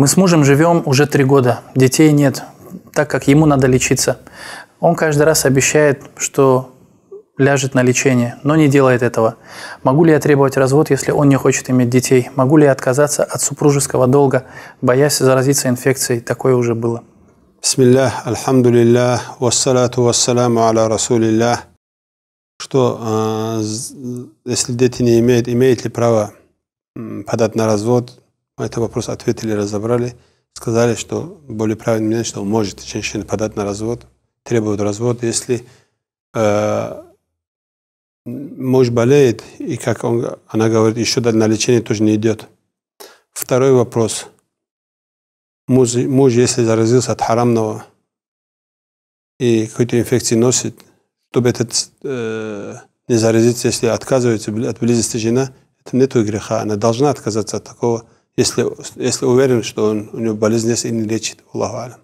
Мы с мужем живем уже три года, детей нет, так как ему надо лечиться. Он каждый раз обещает, что ляжет на лечение, но не делает этого. Могу ли я требовать развод, если он не хочет иметь детей? Могу ли я отказаться от супружеского долга, боясь заразиться инфекцией? Такое уже было. Бисмиллах, альхамдулиллах, вассалату вассаламу аля расулиллах. Что, а, если дети не имеют, имеют ли право подать на развод? Мы этот вопрос ответили, разобрали. Сказали, что более правильно мнение, что может женщина подать на развод, требует развод, если э, муж болеет, и как он, она говорит, еще на лечение тоже не идет. Второй вопрос. Муж, муж если заразился от харамного и какой-то инфекции носит, чтобы этот э, не заразиться, если отказывается от близости жена, это нет греха. Она должна отказаться от такого, если, если уверен, что он, у него болезнь есть и не лечит. Аллаху алям.